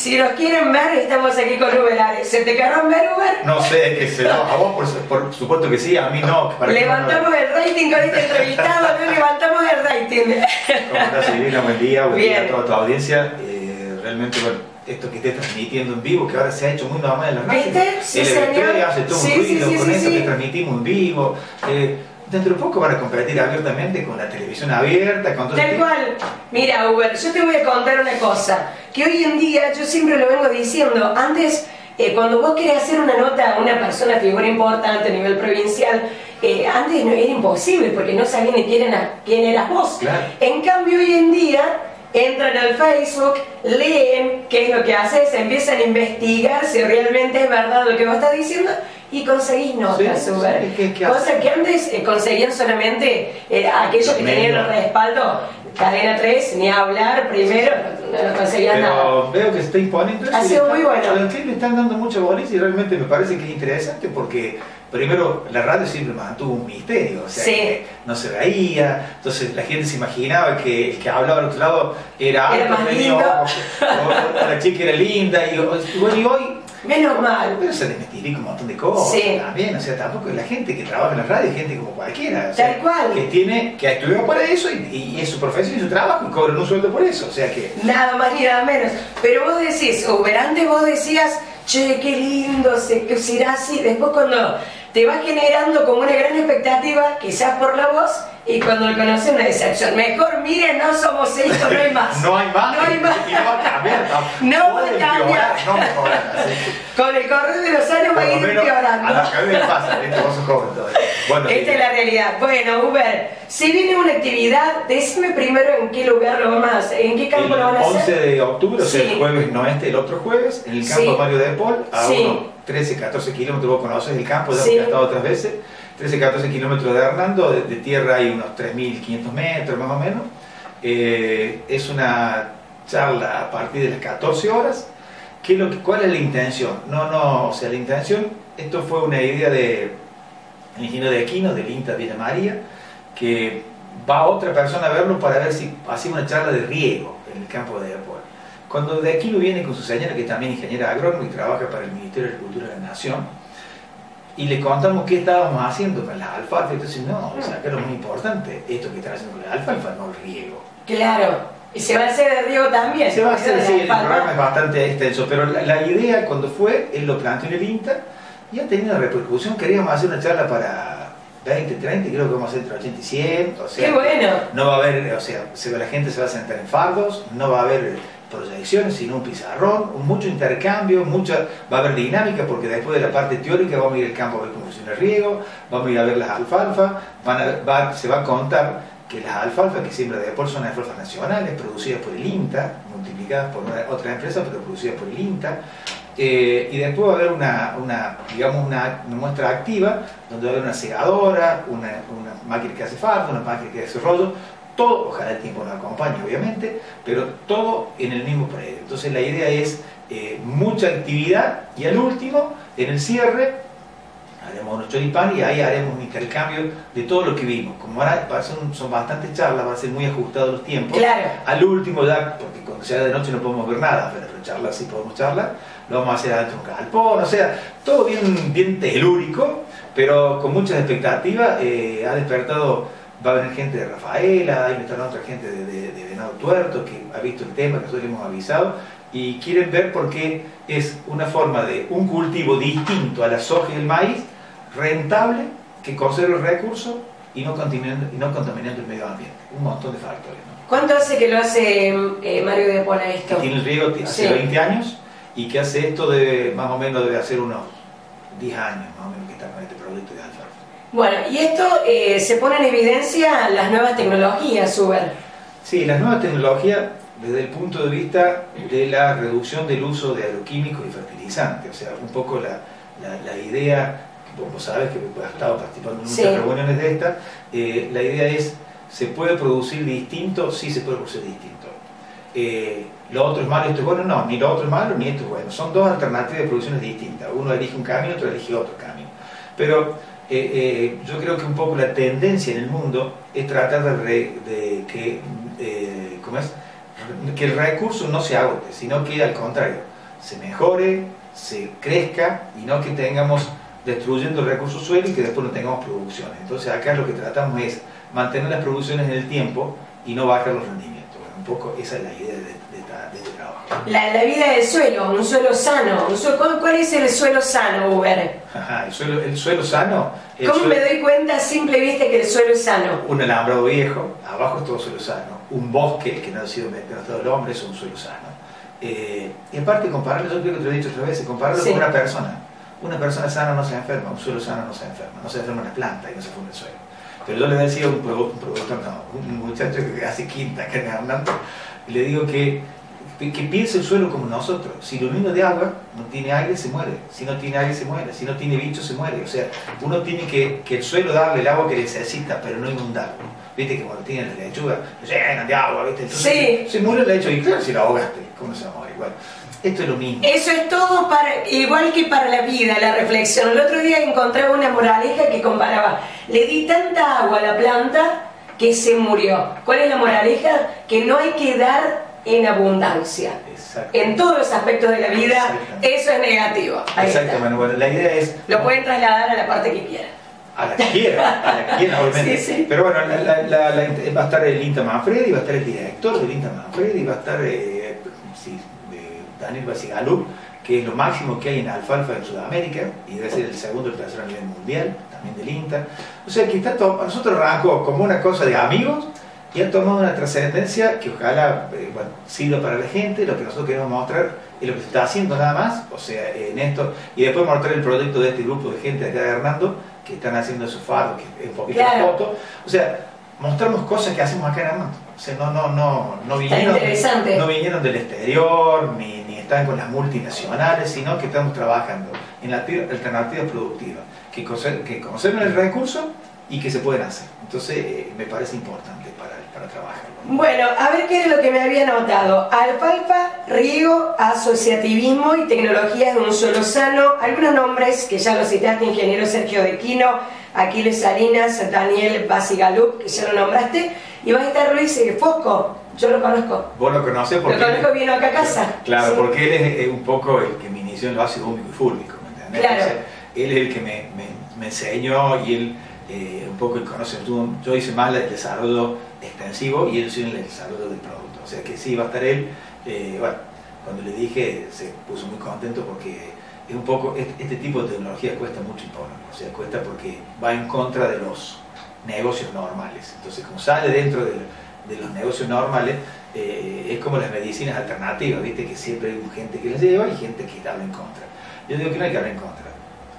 Si nos quieren ver, estamos aquí con Uber Ares. ¿Se te querrán ver, Uber? No sé, que se A vos, por, por, supuesto que sí, a mí no. levantamos el rating con este entrevistado, no levantamos el rating. ¿Cómo estás, Silvina? Buen día, buen día a toda tu audiencia. Eh, realmente, bueno, esto que estés transmitiendo en vivo, que ahora se ha hecho muy normal en la radio. ¿Viste? Sí, el señor. hace todo un ruido con esto que transmitimos en vivo. Eh, dentro de poco van a competir abiertamente con la televisión abierta, con todo Tal cual. Mira, Uber, yo te voy a contar una cosa, que hoy en día, yo siempre lo vengo diciendo, antes, eh, cuando vos querés hacer una nota a una persona, figura importante a nivel provincial, eh, antes no, era imposible porque no sabían ni quién, era, quién eras vos. En cambio, hoy en día, entran al Facebook, leen qué es lo que haces, empiezan a investigar si realmente es verdad lo que vos estás diciendo y conseguís notas, sí, Cosa que antes eh, conseguían solamente eh, aquellos que tenían el respaldo, cadena 3, ni hablar primero, no nada. veo que está imponiendo. Ha sido muy bueno. le están dando mucha bolis y realmente me parece que es interesante porque primero la radio siempre mantuvo un misterio, o sea, que no se veía, entonces la gente se imaginaba que el que hablaba al otro lado era alto, o, la chica era linda, y, bueno, y hoy Menos mal. Pero se desmitifica un montón de cosas sí. también, o sea, tampoco la gente que trabaja en la radio es gente como cualquiera. Tal cual. Que tiene, que ha estudiado para eso y, es su profesión y su trabajo y cobran un sueldo por eso, o sea que... Nada más ni nada menos. Pero vos decís, Uber, antes vos decías, che, qué lindo, se, será así, después cuando te va generando como una gran expectativa, quizás por la voz, y cuando lo conoce una decepción. Mejor, miren, no somos esto, no hay más. no hay más. No hay más. Y no va a cambiar. No, va a cambiar. No mejorar. Con el correr de los años va a ir empeorando. A lo que a mí me pasa, este vos sos joven todavía. Bueno, Esta es la realidad. Bueno, Uber, si viene una actividad, decime primero en qué lugar lo van a hacer, en qué campo lo van a hacer. El 11 de octubre, o sea, el jueves no este, el otro jueves, en el campo Mario de Paul, a unos 13, 14 kilómetros, vos conoces el campo, ya he estado otras veces. 13-14 kilómetros de Hernando, de, tierra hay unos 3.500 metros más o menos. Eh, es una charla a partir de las 14 horas. ¿Qué lo, ¿Cuál es la intención? No, no, o sea, la intención, esto fue una idea de el ingeniero de Aquino, del INTA Villa María, que va otra persona a verlo para ver si hacía una charla de riego en el campo de Airport. Cuando de Aquino viene con su señora, que también es ingeniera agrónoma y trabaja para el Ministerio de Agricultura de la Nación, y le contamos qué estábamos haciendo con las alfalfa. Entonces, no, o sea, que es lo muy importante, esto que está haciendo con la alfalfa, no el riego. Claro. Y se va a hacer de riego también. Se va a hacer, sí, el programa es bastante extenso, pero la, idea cuando fue, él lo planteó en el INTA y ha tenido repercusión. Queríamos hacer una charla para 20, 30, creo que vamos a hacer entre 80 y 100. O sea, ¡Qué bueno! No va a haber, o sea, la gente se va a sentar en fardos, no va a haber proyecciones, sino un pizarrón, mucho intercambio, mucha, va a haber dinámica porque después de la parte teórica vamos a ir al campo a ver cómo funciona el riego, vamos a ir a ver las alfalfas, se va a contar que las alfalfas que siembra de son alfalfas nacionales, producidas por el INTA, multiplicadas por otra empresa, pero producidas por el INTA. Eh, y después va a haber una, una digamos una, muestra activa donde va a haber una segadora, una, una máquina que hace fardo, una máquina que hace rollo, todo, ojalá el tiempo nos acompañe obviamente, pero todo en el mismo predio. Entonces la idea es eh, mucha actividad y al último, en el cierre, haremos unos choripán y ahí haremos un intercambio de todo lo que vimos. Como ahora son, son bastantes charlas, va a ser muy ajustados los tiempos. Claro. Al último ya, porque cuando sea de noche no podemos ver nada, pero charlas sí podemos charlar, lo vamos a hacer adentro de un galpón, o sea, todo bien, bien telúrico, pero con muchas expectativas, eh, ha despertado va a venir gente de Rafaela, hay otra gente de, Venado Tuerto que ha visto el tema, que nosotros hemos avisado, y quieren ver por qué es una forma de un cultivo distinto a la soja y el maíz, rentable, que conserve el recurso y no contaminando, y no contaminando el medio ambiente. Un montón de factores. ¿Cuánto hace que lo hace eh, Mario de Pola esto? Que tiene el riego hace 20 años y que hace esto de más o menos debe hacer unos 10 años más o menos que está con este producto de. Bueno, y esto eh, se pone en evidencia las nuevas tecnologías, Uber. Sí, las nuevas tecnologías desde el punto de vista de la reducción del uso de agroquímicos y fertilizantes. O sea, un poco la, la, idea, que vos sabes que has estado participando en muchas reuniones de estas, eh, la idea es, ¿se puede producir distinto? Sí, se puede producir distinto. Eh, lo otro es malo, esto es bueno, no, ni lo otro es malo, ni esto es bueno. Son dos alternativas de producciones distintas. Uno elige un camino, otro elige otro camino. Pero eh, eh, yo creo que un poco la tendencia en el mundo es tratar de, que, eh, que el recurso no se agote, sino que al contrario, se mejore, se crezca y no que tengamos destruyendo el recurso suelo y que después no tengamos producciones. Entonces acá lo que tratamos es mantener las producciones en el tiempo y no bajar los rendimientos. Un poco esa es la idea La, vida del suelo, un suelo sano. ¿cuál, es el suelo sano, Uber? el, suelo, el suelo sano... ¿Cómo me doy cuenta a simple vista que el suelo es sano? Un alambrado viejo, abajo es todo suelo sano. Un bosque que no ha sido todo el hombre es un suelo sano. Eh, y aparte compararlo, yo creo que te lo he dicho otra vez, compararlo con una persona. Una persona sana no se enferma, un suelo sano no se enferma, no se enferma una planta y no se funde el suelo. Pero yo le decía a un, productor, no, un muchacho que hace quinta que andando, y le digo que, que piense el suelo como nosotros. Si lo mismo de agua, no tiene aire, se muere. Si no tiene aire, se muere. Si no tiene bicho, se muere. O sea, uno tiene que, que el suelo darle el agua que necesita, pero no inundarlo. Viste que cuando tienen la lechuga, llenan de agua, ¿viste? Entonces, sí. se, muere la lechuga y claro, si la ahogaste, ¿cómo se va a morir? Igual. Esto es lo mismo. Eso es todo para, igual que para la vida, la reflexión. El otro día encontraba una moraleja que comparaba, le di tanta agua a la planta que se murió. ¿Cuál es la moraleja? Que no hay que dar en abundancia. En todos los aspectos de la vida, eso es negativo. Exactamente, bueno, la idea es... Lo pueden trasladar a la parte que quieran. A la que quieran, a la que quieran, obviamente. Sí, sí. Pero bueno, va a estar el Inta Manfredi, va a estar el director del Inta Manfredi, va a estar... Eh, Daniel Basigalú, que es lo máximo que hay en alfalfa en Sudamérica y debe ser el segundo o el tercero a nivel mundial, también del INTA. O sea que está todo, nosotros arrancó como una cosa de amigos y ha tomado una trascendencia que ojalá eh, bueno, sirva para la gente, lo que nosotros queremos mostrar y lo que se está haciendo nada más, o sea, en esto, y después mostrar el proyecto de este grupo de gente de acá de Hernando, que están haciendo su faro, que es un poquito de foto, o sea, mostramos cosas que hacemos acá en Hernando. O sea, no, no, no, no, vinieron, no vinieron del exterior, ni, ni están con las multinacionales, sino que estamos trabajando en alternativas productivas, que, que conserven el recurso y que se pueden hacer. Entonces, eh, me parece importante Bueno, a ver qué es lo que me había notado. Alfalfa, riego, asociativismo y tecnologías de un suelo sano. Algunos nombres que ya lo citaste, ingeniero Sergio Dequino, Aquiles Salinas, Daniel Basigalup, que ya lo nombraste. Y va a estar Luis Fosco, yo lo conozco. Vos lo conoces porque... Lo conozco, vino acá a casa. Claro, porque él es, un poco el que me inició en lo ácido húmico y fúlvico, ¿me entendés? Claro. él es el que me, me, me enseñó y él eh, un poco el conoce. Yo hice más el desarrollo extensivo y él hizo el desarrollo del producto. O sea que sí, va a estar él. Eh, bueno, cuando le dije se puso muy contento porque es un poco, este, tipo de tecnología cuesta mucho imponer, o sea, cuesta porque va en contra de los negocios normales. Entonces, como sale dentro de, los negocios normales, eh, es como las medicinas alternativas, ¿viste? Que siempre hay gente que las lleva y gente que habla en contra. Yo digo que no hay que hablar en contra.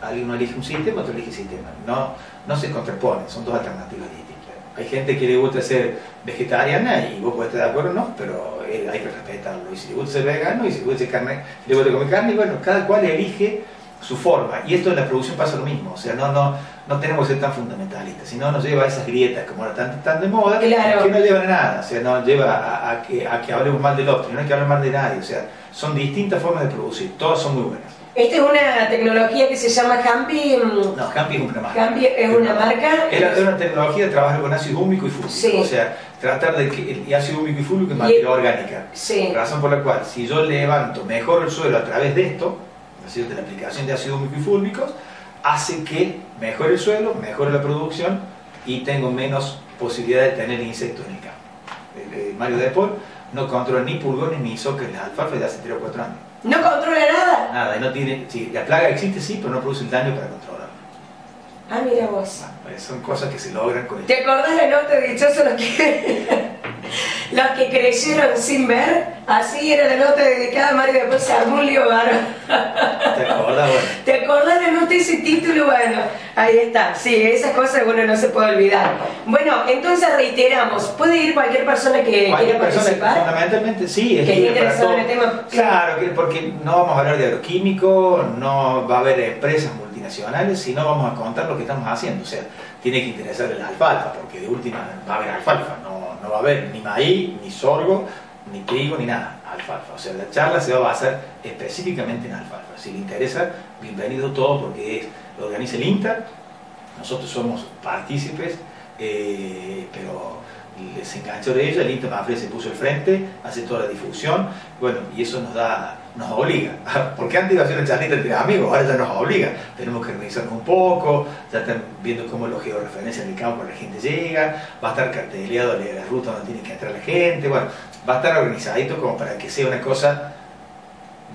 Alguien elige un sistema, otro elige un sistema. No, no se contraponen, son dos alternativas distintas. Hay gente que le gusta ser vegetariana y vos puedes estar de acuerdo, no, pero eh, hay que respetarlo. Y si le gusta ser vegano y si le gusta, carne, le gusta comer carne, bueno, cada cual elige su forma. Y esto en la producción pasa lo mismo. O sea, no, no, no tenemos que ser tan fundamentalistas, sino nos lleva a esas grietas como ahora están tan de moda, que no llevan a nada. O sea, nos lleva a, que, a que hablemos mal del otro, no hay que hablar mal de nadie. O sea, son distintas formas de producir, todas son muy buenas. Esta es una tecnología que se llama Campi. Mm, no, Campi es una marca. Campi es una marca. Es una tecnología de trabajar con ácido húmico y fúlvico. O sea, tratar de que el ácido húmico y fúlvico es materia orgánica. Sí. Razón por la cual, si yo levanto mejor el suelo a través de esto, es decir, de la aplicación de ácido húmico y fúlvicos, hace que mejore el suelo, mejore la producción y tengo menos posibilidad de tener insectos en el campo. Mario Depol no controla ni pulgones ni de alfalfa de hace 3 o 4 años. ¿No controla nada? Nada, no tiene, sí, la plaga existe sí, pero no produce el daño para controlarla. Ah, mira vos. Pues son cosas que se logran con el... ¿Te acordás la nota de dichosos los que, los que creyeron sin ver? Así era la nota dedicada a Mario, después se armó un lío ¿Te acordás? Bueno. ¿Te acordás la nota ese título? Bueno, ahí está. Sí, esas cosas uno no se puede olvidar. Bueno, entonces reiteramos, ¿puede ir cualquier persona que cualquier quiera persona, participar? Fundamentalmente sí. Es que esté interesado en el tema. Claro, porque no vamos a hablar de agroquímicos, no va a haber empresas multinacionales, sino vamos a contar lo que estamos haciendo. O sea, tiene que interesar la alfalfa, porque de última va a haber alfalfa, no, no va a haber ni maíz, ni sorgo, ni trigo, ni nada, alfalfa. O sea, la charla se va a basar específicamente en alfalfa. Si le interesa, bienvenido todo porque lo organiza el INTA, nosotros somos partícipes, eh, pero les enganchó de ella, el INTA Mafre se puso al frente, hace toda la difusión, bueno, y eso nos da nos obliga. Porque antes iba a ser una charlita entre amigos, ahora ya nos obliga. Tenemos que organizarnos un poco, ya están viendo cómo los georreferencias en el campo la gente llega, va a estar carteleado la ruta donde tiene que entrar la gente, bueno, va a estar organizadito como para que sea una cosa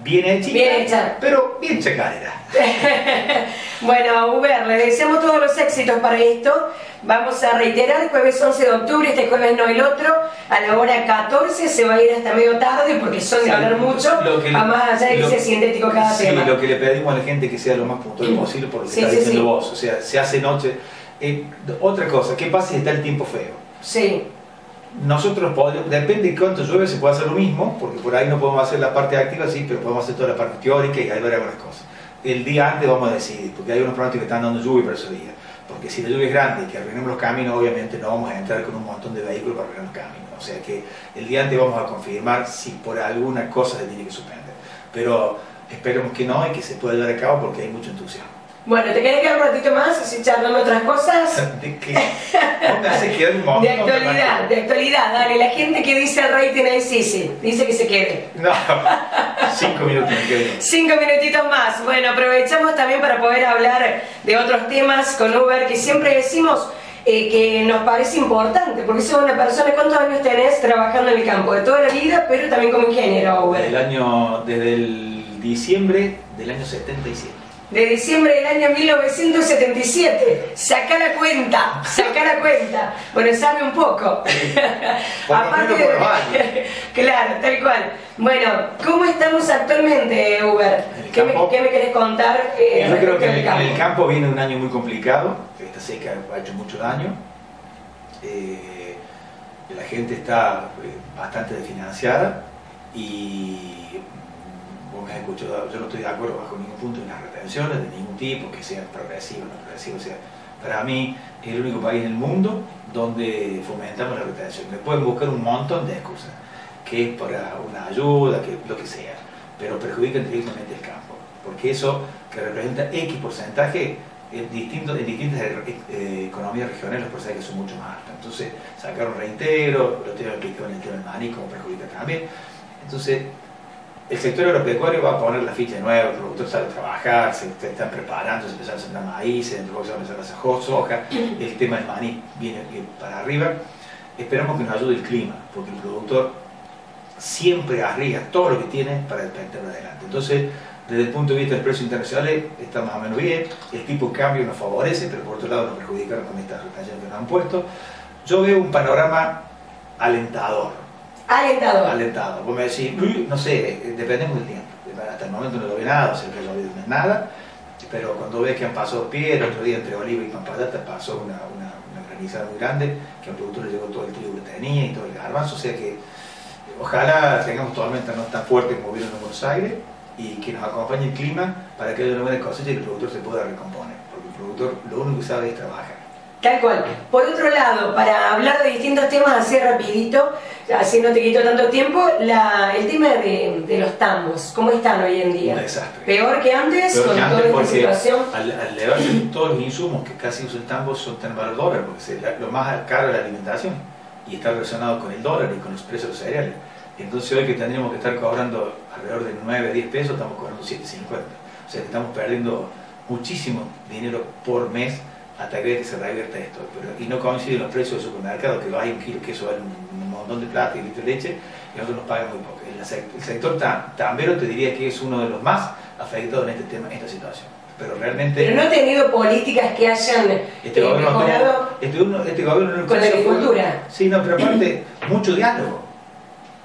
bien hecha, bien hecha. pero bien chacarera. bueno, Uber, le deseamos todos los éxitos para esto. Vamos a reiterar, jueves 11 de octubre, este jueves no el otro, a la hora 14, se va a ir hasta medio tarde porque son de hablar mucho, a más allá de que sea sintético cada sí, tema. lo que le pedimos a la gente que sea lo más puntual posible por lo que está diciendo vos, o sea, se hace noche. Eh, otra cosa, ¿qué pasa si está el tiempo feo? Sí. Nosotros podemos, depende de cuánto llueve, se puede hacer lo mismo, porque por ahí no podemos hacer la parte activa, sí, pero podemos hacer toda la parte teórica y ver algunas cosas. El día antes vamos a decidir, porque hay unos pronósticos que están dando lluvia para ese día. Porque si la lluvia es grande y que arruinemos los caminos, obviamente no vamos a entrar con un montón de vehículos para arruinar los caminos. O sea que el día antes vamos a confirmar si por alguna cosa se tiene que suspender. Pero esperemos que no y que se pueda llevar a cabo porque hay mucho entusiasmo. Bueno, ¿te querés quedar un ratito más así charlando otras cosas? ¿De qué? De actualidad, de actualidad, dale. La gente que dice el rating ahí sí, sí, dice que se quede. No, cinco minutos me quedo. Cinco minutitos más. Bueno, aprovechamos también para poder hablar de otros temas con Uber que siempre decimos eh, que nos parece importante, porque sos una persona, ¿cuántos años tenés trabajando en el campo? De toda la vida, pero también como ingeniero Uber. Desde el año, desde el diciembre del año 77 de diciembre del año 1977. Saca la cuenta, saca la cuenta. Bueno, sabe un poco. Aparte de... claro, tal cual. Bueno, ¿cómo estamos actualmente, Uber? ¿Qué me, ¿Qué me, querés contar? Eh, Yo creo que en el, campo viene un año muy complicado. Esta seca ha hecho mucho daño. Eh, la gente está eh, bastante desfinanciada y me escuchado, yo no estoy de acuerdo bajo ningún punto en las retenciones de ningún tipo, que sean progresivas o no progresivas. O sea, para mí es el único país en el mundo donde fomentamos la retención. Me pueden buscar un montón de excusas, que es para una ayuda, que lo que sea, pero perjudican directamente el campo, porque eso que representa X porcentaje en, distintos, en distintas eh, economías regionales los porcentajes son mucho más altos. Entonces, sacar un reintero, lo tengo aplicado en el tema del maní, como perjudica también. Entonces, el sector agropecuario va a poner la ficha nueva, el productor sale a trabajar, se, están preparando, se empiezan a sembrar maíz, de se va a empezar a soja, el tema del maní viene para arriba. Esperamos que nos ayude el clima, porque el productor siempre arriesga todo lo que tiene para meterlo adelante. Entonces, desde el punto de vista del precio internacional está más o menos bien, el tipo de cambio nos favorece, pero por otro lado nos perjudica con estas restricciones que nos han puesto. Yo veo un panorama alentador Alentador. Alentado. Vos me decís, no sé, dependemos del tiempo. Hasta el momento no lo ve nada, o sea, que no es nada, pero cuando ves que han pasado piedras, otro día entre Oliva y Pampalata pasó una, una, una, granizada muy grande, que al productor le llegó todo el trigo que tenía y todo el garbanzo, o sea que ojalá tengamos tormenta no tan fuerte como vieron en Buenos Aires y que nos acompañe el clima para que haya una buena cosecha y que el productor se pueda recomponer, porque el productor lo único que sabe es trabajar. Tal cual. Por otro lado, para hablar de distintos temas así rapidito, así no te quito tanto tiempo, el tema de, los tambos, ¿cómo están hoy en día? Un desastre. ¿Peor que antes con toda esta situación? Al, al todos los insumos que casi usan el tambo son tan valor dólar, porque lo más caro es la alimentación y está relacionado con el dólar y con los precios de los cereales. Entonces hoy que tendríamos que estar cobrando alrededor de 9, 10 pesos, estamos cobrando 7,50. O sea que estamos perdiendo muchísimo dinero por mes hasta que se revierta esto. Pero, y no coinciden los precios del supermercado, que hay un kilo que queso vale un, montón de plata y litro de leche, y nosotros nos pagan muy poco. El, sector tambero te diría que es uno de los más afectados en este tema, en esta situación. Pero realmente... Pero no ha tenido políticas que hayan este eh, mejorado este, este, gobierno con la agricultura. sí, no, pero aparte, mucho diálogo.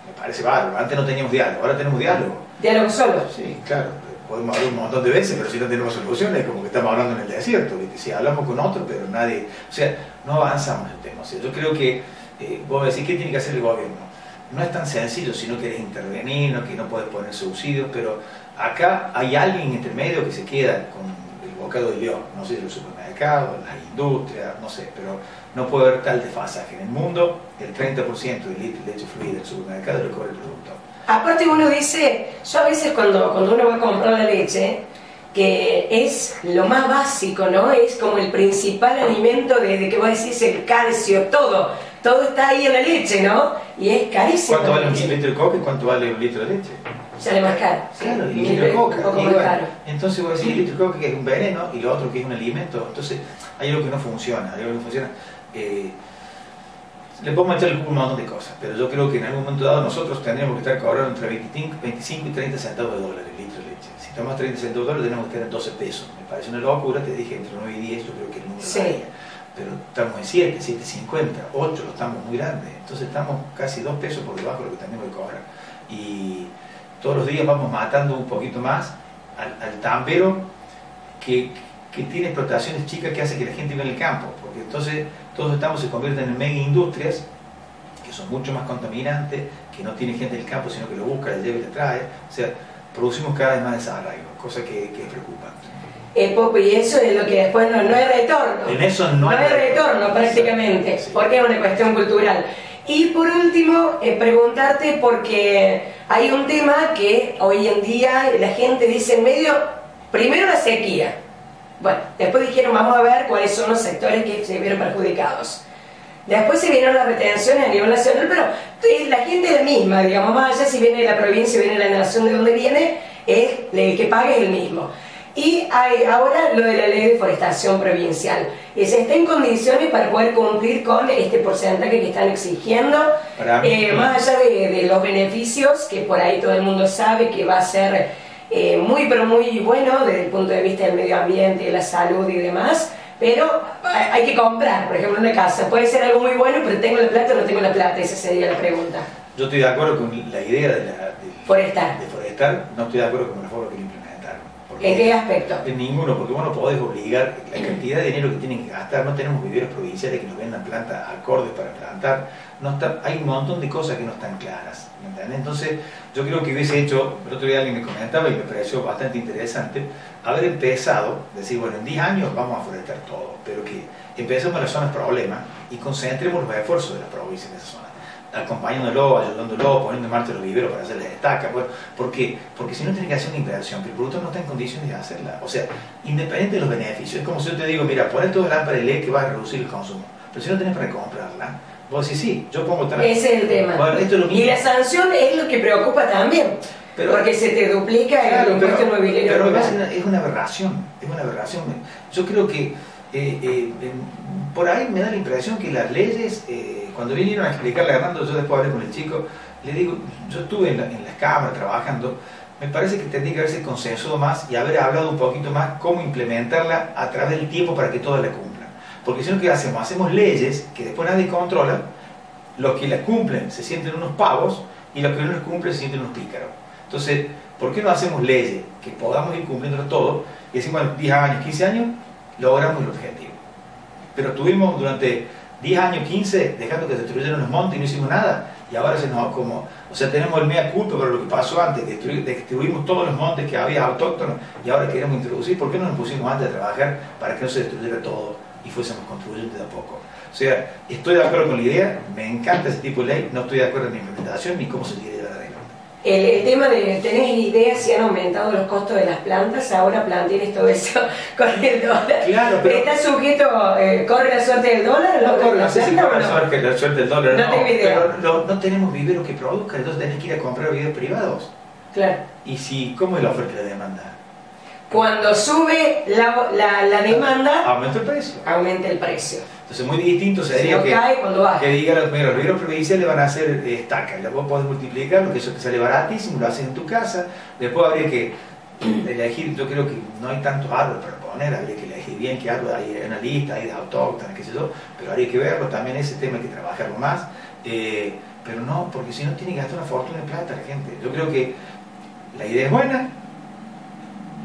Me parece bárbaro. Antes no teníamos diálogo, ahora tenemos diálogo. ¿Diálogo solo? Sí, claro podemos hablar un montón de veces, pero si no tenemos soluciones, como que estamos hablando en el desierto, si hablamos con otro, pero nadie, o sea, no avanzamos el tema. O sea, yo creo que, eh, vos decís, ¿qué tiene que hacer el gobierno? No es tan sencillo si no querés intervenir, no, que no puedes poner subsidios, pero acá hay alguien entre medio que se queda con el bocado de león, no sé los supermercados, las industrias, no sé, pero no puede haber tal desfasaje. En el mundo, el 30% del litro de leche fluida del supermercado lo cobra el productor. Aparte uno dice, yo a veces cuando, cuando uno va a comprar la leche, que es lo más básico, ¿no? Es como el principal alimento desde que vos decís el calcio, todo, todo está ahí en la leche, ¿no? Y es carísimo. ¿Cuánto vale un litro de coca y cuánto vale un litro de leche? Sale más caro. Claro, y litro de coca. un más bueno, caro. entonces voy a decir, el litro de coca que es un veneno y lo otro que es un alimento. Entonces, hay algo que no funciona, hay algo que no funciona. Eh, le podemos echar un montón de cosas, pero yo creo que en algún momento dado nosotros tendríamos que estar cobrando entre 25, 25 y 30 centavos de dólar el litro de leche. Si tomamos 30 centavos de dólar tenemos que estar en 12 pesos. Me parece una locura, te dije entre 9 y 10, yo creo que el número Sí. varía. Pero estamos en 7, 7.50, 8, estamos muy grandes. Entonces estamos casi 2 pesos por debajo de lo que tenemos que cobrar. Y todos los días vamos matando un poquito más al, al tampero que, que tiene explotaciones chicas que hace que la gente viva en el campo. Porque entonces todos estamos se convierten en mega industrias que son mucho más contaminantes, que no tienen gente del campo, sino que lo busca, le lleva y le trae. O sea, producimos cada vez más desarraigo, cosa que, que es preocupante. Eh, Popo, y eso es lo que después no, no hay retorno. En eso no, No hay hay retorno prácticamente, Sí. porque es una cuestión cultural. Y por último, eh, preguntarte, porque hay un tema que hoy en día la gente dice en medio, primero la sequía. Bueno, después dijeron, vamos a ver cuáles son los sectores que se vieron perjudicados. Después se vieron las retenciones a nivel nacional, pero eh, la gente es la misma, digamos, más allá si viene de la provincia viene de la nación de donde viene, es, el que paga es el mismo. Y hay ahora lo de la ley de forestación provincial. Y se está en condiciones para poder cumplir con este porcentaje que están exigiendo, eh, más allá de, de los beneficios, que por ahí todo el mundo sabe que va a ser eh, muy, pero muy bueno desde el punto de vista del medio ambiente, de la salud y demás. Pero hay que comprar, por ejemplo, una casa. Puede ser algo muy bueno, pero ¿tengo la plata o no tengo la plata? Esa sería la pregunta. Yo estoy de acuerdo con la idea de, la, de, forestar, no estoy de acuerdo con la forma que lo implementaron. ¿En qué aspecto? En ninguno, porque vos no podés obligar la cantidad de dinero que tienen que gastar. No tenemos viveros provinciales que nos vendan plantas acordes para plantar. No está, hay un montón de cosas que no están claras. ¿me entiendes? Entonces, yo creo que hubiese hecho, el otro día alguien me comentaba y me pareció bastante interesante, haber empezado, decir, bueno, en 10 años vamos a forestar todo, pero que empecemos en las zonas problemas y concentremos los esfuerzos de la provincia en esa zona acompañándolo, ayudándolo, poniendo en marcha los viveros para hacerle destaca. Bueno, ¿Por qué? Porque si no tiene que hacer una inversión, que el productor no está en condiciones de hacerla. O sea, independiente de los beneficios, es como si yo te digo, mira, toda lámpara de LED que va a reducir el consumo. Pero si no tenés para comprarla, vos decís, sí, yo pongo tal... Ese es el tema. Bueno, esto es lo mismo. Y la sanción es lo que preocupa también. Pero- porque se te duplica Claro, el impuesto inmobiliario pero es, una, aberración, es una aberración. Yo creo que eh, eh, por ahí me da la impresión que las leyes, eh, cuando vinieron a explicarle a Hernando, yo después hablé con el chico, le digo, yo estuve en, la- en las cámaras trabajando, me parece que tendría que haberse consensuado más y haber hablado un poquito más cómo implementarla a través del tiempo para que todas la cumplan. Porque si no, ¿qué hacemos? Hacemos leyes que después nadie controla, los que las cumplen se sienten unos pavos y los que no las cumplen se sienten unos pícaros. Entonces, ¿por qué no hacemos leyes que podamos ir cumpliendo todo y decimos, bueno, 10 años, 15 años, logramos el objetivo? Pero estuvimos durante 10 años, 15, dejando que se destruyeran los montes y no hicimos nada. Y ahora se nos como, o sea, tenemos el mea culpa por lo que pasó antes, destruimos todos los montes que había autóctonos y ahora queremos introducir. ¿Por qué no nos pusimos antes a trabajar para que no se destruyera todo y fuésemos construyendo de a poco? O sea, estoy de acuerdo con la idea, me encanta ese tipo de ley, no estoy de acuerdo en la implementación ni cómo se quiere llevar adelante. El, el tema de, ¿tenés idea si han aumentado los costos de las plantas? Ahora plantees todo eso con el dólar. Claro, pero- ¿Está sujeto, eh, corre la suerte del dólar? No, ¿La- corre, la no sé si corre la la suerte del dólar, No no, tengo idea. pero no, no tenemos viveros que produzcan, entonces tenés que ir a comprar viveros privados. Claro. Y si, ¿cómo es la oferta y la demanda? Cuando sube la, la, la demanda, Aumenta el precio. aumenta el precio. Entonces, muy distinto Si sería no que, cae, cuando baja. que diga, mira, los viveros provinciales van a hacer eh, estacas, vos podés multiplicarlo, que eso te sale baratísimo, lo haces en tu casa, después habría que elegir, yo creo que no hay tantos árboles para poner, habría que elegir bien qué árbol, hay una lista, hay de autóctonas, qué sé yo, pero habría que verlo, también ese tema hay que trabajarlo más, eh, pero no, porque si no tiene que gastar una fortuna de plata la gente. Yo creo que la idea es buena,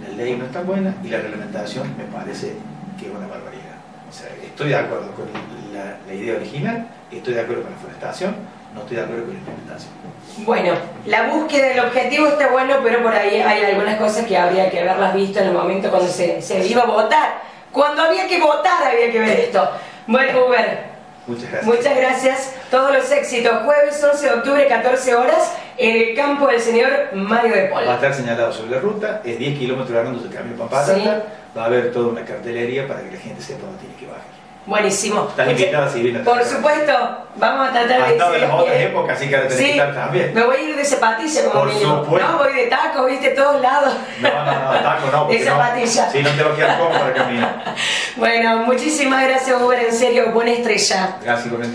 la ley no es tan buena y la reglamentación me parece que es una barbaridad. O sea, estoy de acuerdo con la, la idea original, estoy de acuerdo con la forestación, no estoy de acuerdo con la implementación. Bueno, la búsqueda del objetivo está bueno, pero por ahí hay algunas cosas que habría que haberlas visto en el momento cuando se, se iba a votar. Cuando había que votar había que ver esto. Bueno, Uber, Muchas gracias. muchas gracias. Todos los éxitos. Jueves 11 de octubre, 14 horas, en el campo del señor Mario de Va a Paul. estar señalado sobre la ruta, es 10 kilómetros largos del camino Pampata, Sí. va a haber toda una cartelería para que la gente sepa dónde tiene que bajar. Buenísimo. Estás invitada si vienes. Por supuesto, vamos a tratar Has de estado en las otras bien. épocas, así que ahora tenés Sí, que estar también. me voy a ir de zapatilla como Por mínimo. supuesto. No, voy de taco, viste, todos lados. No, no, no, taco no, De no. zapatilla. Si no te va a quedar cómodo para caminar. Bueno, muchísimas gracias, Uber, en serio, buena estrella. Gracias, igualmente.